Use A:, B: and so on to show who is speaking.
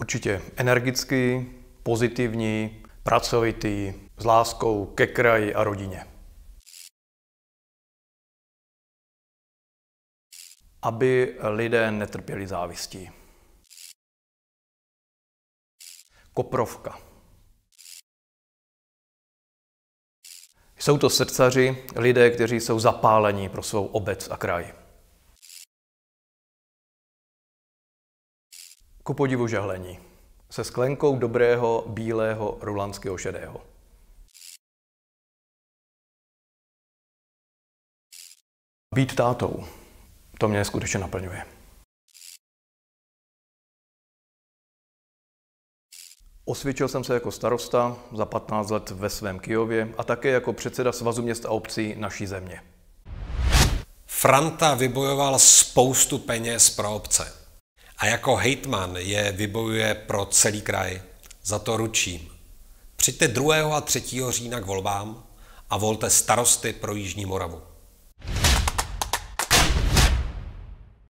A: Určitě energický, pozitivní, pracovitý, s láskou ke kraji a rodině. Aby lidé netrpěli závistí. Koprovka. Jsou to srdcaři, lidé, kteří jsou zapálení pro svou obec a kraj. Ku podivu žehlení. Se sklenkou dobrého, bílého, rulanského šedého. Být tátou, to mě skutečně naplňuje. Osvědčil jsem se jako starosta za 15 let ve svém Kijově a také jako předseda Svazu měst a obcí naší země.
B: Franta vybojoval spoustu peněz pro obce. A jako hejtman je vybojuje pro celý kraj. Za to ručím. Přijďte 2. a 3. října k volbám a volte starosty pro Jižní Moravu.